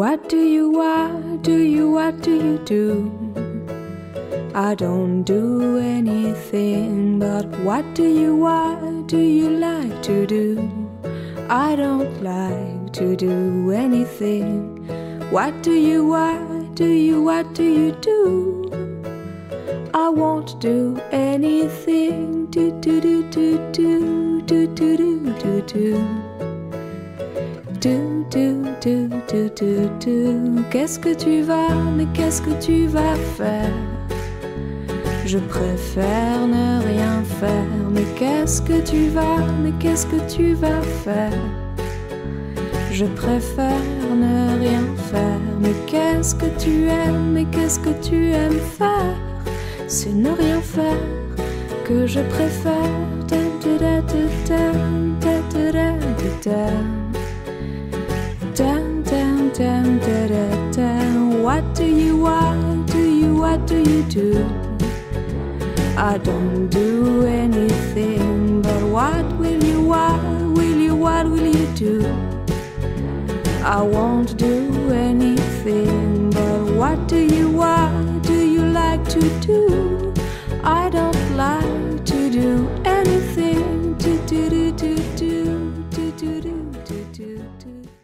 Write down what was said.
What do you want? Do you what do you do? I don't do anything, but what do you what do you like to do? I don't like to do anything. What do you what do you what do you do? I won't do anything. Do do do do do do do do do do. Qu'est-ce que tu vas, mais qu'est-ce que tu vas faire? Je préfère ne rien faire. Mais qu'est-ce que tu vas, mais qu'est-ce que tu vas faire? Je préfère ne rien faire. Mais qu'est-ce que tu aimes, mais qu'est-ce que tu aimes faire? C'est ne rien faire que je préfère. What do you, what do you, what do you do? I don't do anything, but what will you, what will you, what will you do? I won't do anything, but what do you, what do you like to do? I don't like to do anything. Do, do, do, do, do, do, do, do, do, do, do.